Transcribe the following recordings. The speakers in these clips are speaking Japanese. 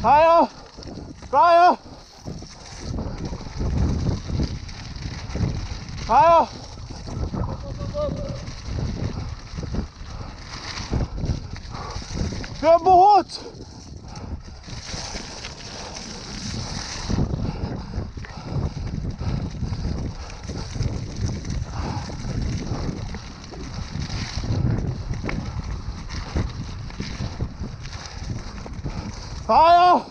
Fire! Fire! Fire! Wir haben Boot! 啥呀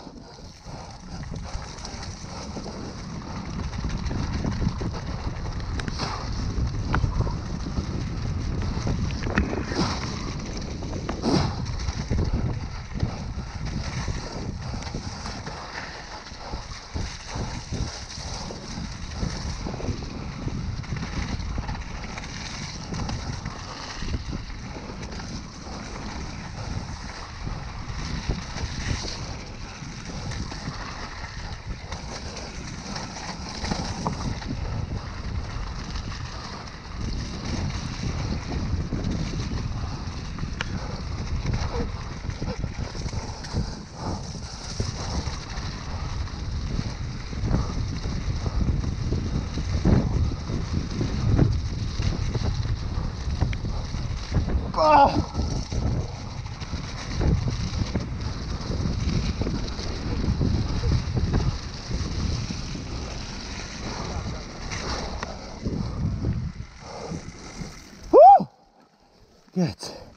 아! 후! Jetzt.